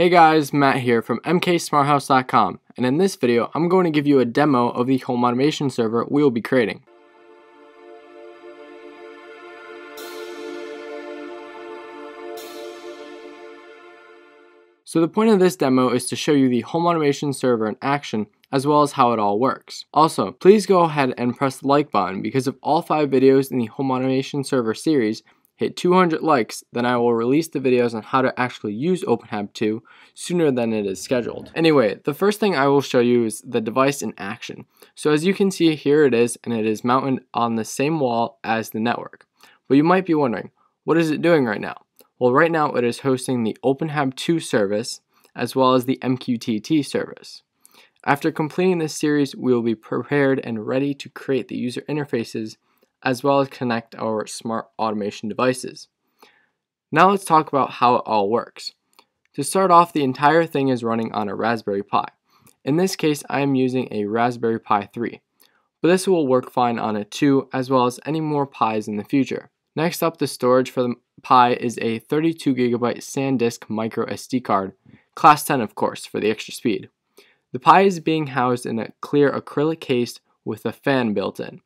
Hey guys, Matt here from mksmarthouse.com and in this video I'm going to give you a demo of the home automation server we will be creating. So the point of this demo is to show you the home automation server in action as well as how it all works. Also, please go ahead and press the like button because of all 5 videos in the home automation server series, hit 200 likes, then I will release the videos on how to actually use OpenHAB 2 sooner than it is scheduled. Anyway, the first thing I will show you is the device in action. So as you can see, here it is, and it is mounted on the same wall as the network. But you might be wondering, what is it doing right now? Well, right now it is hosting the OpenHAB 2 service, as well as the MQTT service. After completing this series, we will be prepared and ready to create the user interfaces as well as connect our smart automation devices. Now let's talk about how it all works. To start off, the entire thing is running on a Raspberry Pi. In this case, I am using a Raspberry Pi 3, but this will work fine on a 2 as well as any more Pis in the future. Next up, the storage for the Pi is a 32GB SanDisk micro SD card, class 10 of course, for the extra speed. The Pi is being housed in a clear acrylic case with a fan built in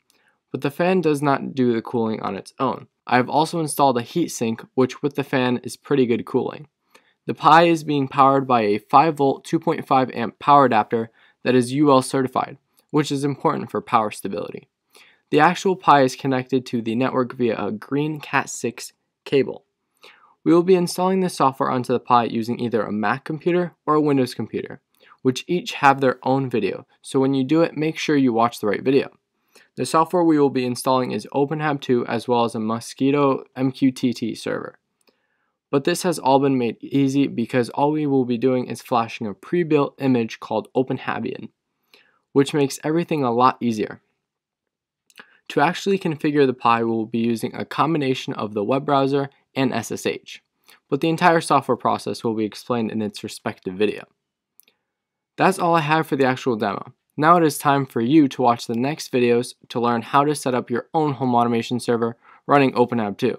but the fan does not do the cooling on its own. I have also installed a heatsink, which with the fan is pretty good cooling. The Pi is being powered by a 5 volt 2.5 amp power adapter that is UL certified, which is important for power stability. The actual Pi is connected to the network via a green Cat6 cable. We will be installing the software onto the Pi using either a Mac computer or a Windows computer, which each have their own video, so when you do it, make sure you watch the right video. The software we will be installing is OpenHAB 2 as well as a Mosquitto MQTT server. But this has all been made easy because all we will be doing is flashing a pre-built image called OpenHABian, which makes everything a lot easier. To actually configure the Pi, we will be using a combination of the web browser and SSH, but the entire software process will be explained in its respective video. That's all I have for the actual demo. Now it is time for you to watch the next videos to learn how to set up your own home automation server running OpenHAB 2.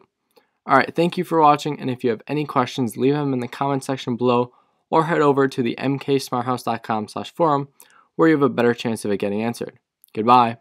Alright, thank you for watching, and if you have any questions, leave them in the comment section below, or head over to the mksmarthouse.com slash forum, where you have a better chance of it getting answered. Goodbye.